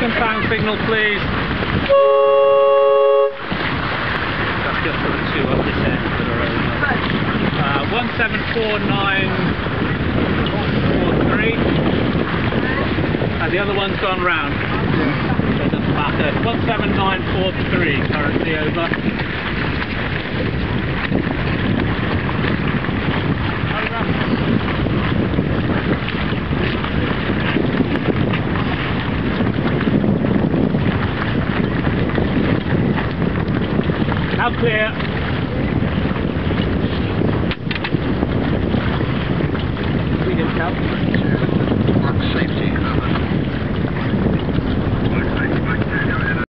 signal, please. That's just for the two up this end that are over. Uh, 174943. And the other one's gone round. It doesn't matter. 17943 currently over. I'm clear. Safety.